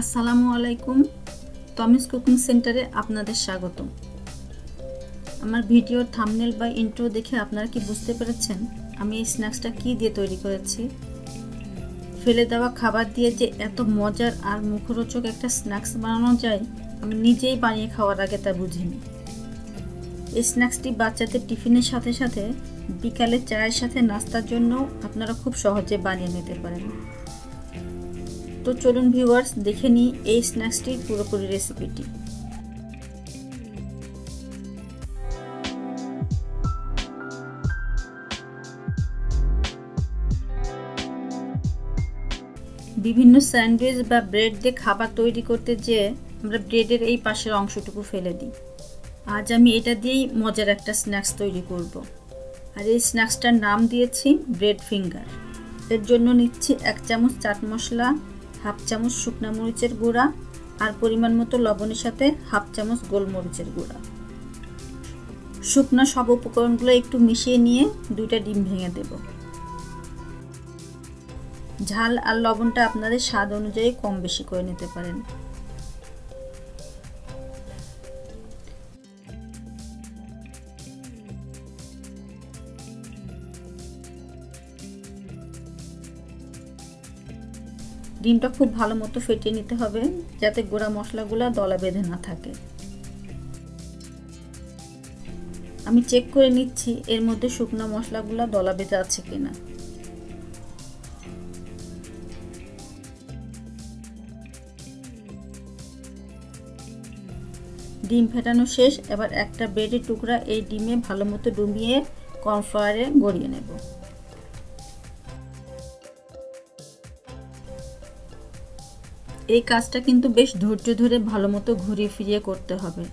আসসালামু আলাইকুম তমিস কুকিং সেন্টারে আপনাদের স্বাগত আমার ভিডিওর থামনেল বা ইন্ট্রো দেখে আপনারা কি বুঝতে পেরেছেন? আমি এই স্ন্যাক্সটা কী দিয়ে তৈরি করেছি? ফেলে দেওয়া খাবার দিয়ে যে এত মজার আর মুখরোচক একটা স্ন্যাক্স বানানো যায়, আমি নিজেই বানিয়ে খাওয়ার আগে তা বুঝিনি। এই স্ন্যাক্সটি বাচ্চাদের টিফিনের সাথে সাথে বিকালে চায়ের সাথে নাস্তার জন্য আপনারা খুব সহজে বানিয়ে নিতে পারেন। তো চলুন ভিউয়ার্স দেখে নিই এই স্ন্যাক্সটির পুরোপুরি রেসিপিটি বিভিন্ন স্যান্ডউইচ বা ব্রেড দিয়ে খাবার তৈরি করতে যেয়ে আমরা ব্রেডের এই পাশের অংশটুকু ফেলে দিই। আজ আমি এটা দিয়েই মজার একটা স্ন্যাক্স তৈরি করব। আর এই স্ন্যাক্সটার নাম দিয়েছি ব্রেড ফিঙ্গার। এর জন্য নিচ্ছি এক চামচ চাট মশলা হাফ চামচ শুকনা মরিচের গুঁড়া আর পরিমাণ মতো লবণের সাথে হাফ চামচ গোলমরিচের গুঁড়া। শুকনো সব উপকরণগুলো একটু মিশিয়ে নিয়ে দুইটা ডিম ভেঙে দেব। ঝাল আর লবণটা আপনাদের স্বাদ অনুযায়ী কম বেশি করে নিতে পারেন। ডিমটা খুব ভালো মতো ফেটিয়ে নিতে হবে যাতে গোড়া মশলাগুলো দলা বেঁধে না থাকে। আমি চেক করে নিচ্ছি এর মধ্যে শুকনো মশলাগুলো দলা বেঁধে আছে কিনা। ডিম ফেটানো শেষ, এবার একটা ব্রেডের টুকরা এই ডিমে ভালো মতো ডুবিয়ে কর্নফ্লাওয়ারে গড়িয়ে নেব। এই কাজটা কিন্তু বেশ ধৈর্য ধরে ভালো মতো ঘুরিয়ে ফিরিয়ে করতে হবে।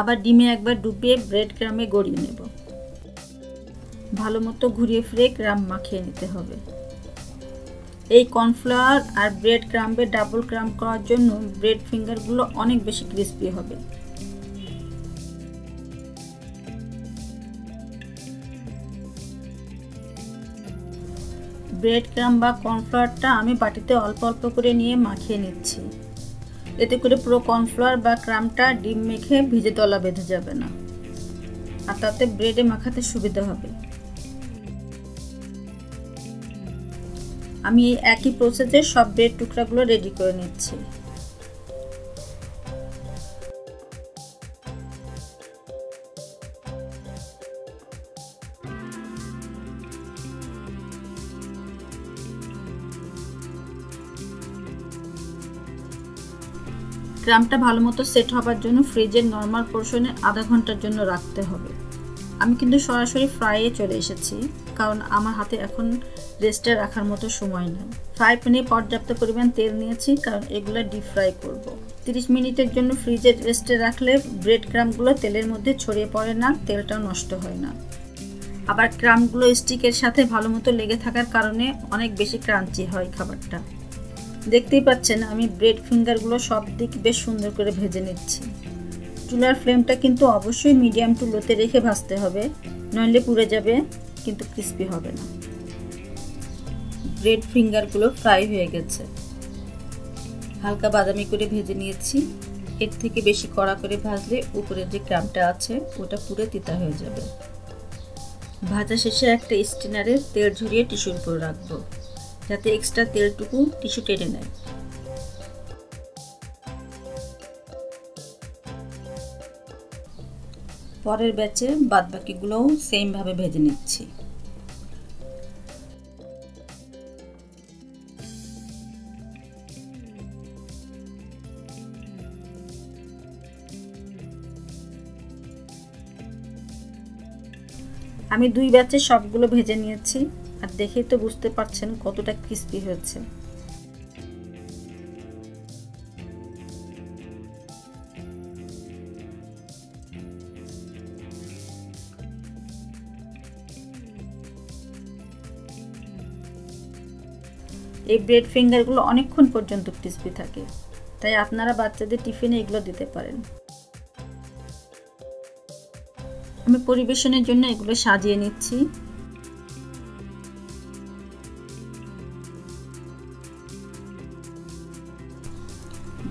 আবার ডিমে একবার ডুবিয়ে ব্রেড গ্রামে গড়িয়ে নেব। ভালো মতো ঘুরিয়ে ফিরে গ্রাম মাখিয়ে নিতে হবে। এই কর্নফ্লাওয়ার আর ব্রেড ক্রাম্বে ডাবল ক্রাম করার জন্য ব্রেড ফিঙ্গারগুলো অনেক বেশি ক্রিস্পি হবে। ব্রেড ক্রাম বা কর্নফ্লাওয়ারটা আমি বাটিতে অল্প অল্প করে নিয়ে মাখিয়ে নিচ্ছি। এতে করে পুরো কর্নফ্লাওয়ার বা ক্রামটা ডিম মেখে ভিজে তলা বেঁধে যাবে না। আর তাতে ব্রেডে মাখাতে সুবিধা হবে। আমি একই প্রসেসে সব ব্রেড টুকরাগুলো রেডি করে নিচ্ছি। গ্রামটা ভালো মতো সেট হবার জন্য ফ্রিজের নর্মাল পোর্শনে আধা ঘণ্টার জন্য রাখতে হবে। আমি কিন্তু সরাসরি ফ্রাইয়ে চলে এসেছি, কারণ আমার হাতে এখন রেস্টে রাখার মতো সময় নেই। ফ্রাই প্যানে পর্যাপ্ত পরিমাণ তেল নিয়েছি, কারণ এগুলো ডিপ ফ্রাই করব। 30 মিনিটের জন্য ফ্রিজের রেস্টে রাখলে ব্রেড ক্রামগুলো তেলের মধ্যে ছড়িয়ে পড়ে না, তেলটাও নষ্ট হয় না। আবার ক্রামগুলো স্টিকের সাথে ভালো মতো লেগে থাকার কারণে অনেক বেশি ক্রাঞ্চি হয় খাবারটা। দেখতেই পাচ্ছেন, আমি ব্রেড ফিঙ্গারগুলো সব দিক বেশ সুন্দর করে ভেজে নিচ্ছি। চুলার ফ্লেমটা কিন্তু অবশ্যই মিডিয়াম টু লোতে রেখে ভাজতে হবে, নইলে পুড়ে যাবে, কিন্তু ক্রিস্পি হবে না। ব্রেড ফিঙ্গারগুলো ফ্রাই হয়ে গেছে। হালকা বাদামি করে ভেজে নিয়েছি। এর থেকে বেশি কড়া করে ভাজলে উপরে যে ক্রামটা আছে, ওটা পুরো তিতা হয়ে যাবে। ভাজা শেষে একটা স্টিনারে তেল ঝরিয়ে টিস্যুর উপর রাখব। যাতে এক্সট্রা তেলটুকু টিস্যু টেনে নেয়। পরের ব্যাচে বাদবাকিগুলোও সেমভাবে ভেজে নিচ্ছি। আমি দুই ব্যাচে সবগুলো ভেজে নিয়েছি। আর দেখেই তো বুঝতে পারছেন কতটা ক্রিস্পি হয়েছে। এই ব্রেড ফিঙ্গারগুলো অনেকক্ষণ পর্যন্ত ক্রিস্পি থাকে, তাই আপনারা বাচ্চাদের টিফিনে এগুলো দিতে পারেন। আমি পরিবেশনের জন্য এগুলো সাজিয়ে নিচ্ছি।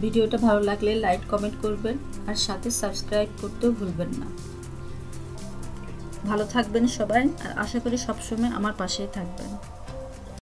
ভিডিওটা ভালো লাগলে লাইক, কমেন্ট করবেন আর সাথে সাবস্ক্রাইব করতেও ভুলবেন না। ভালো থাকবেন সবাই আর আশা করি সবসময় আমার পাশেই থাকবেন।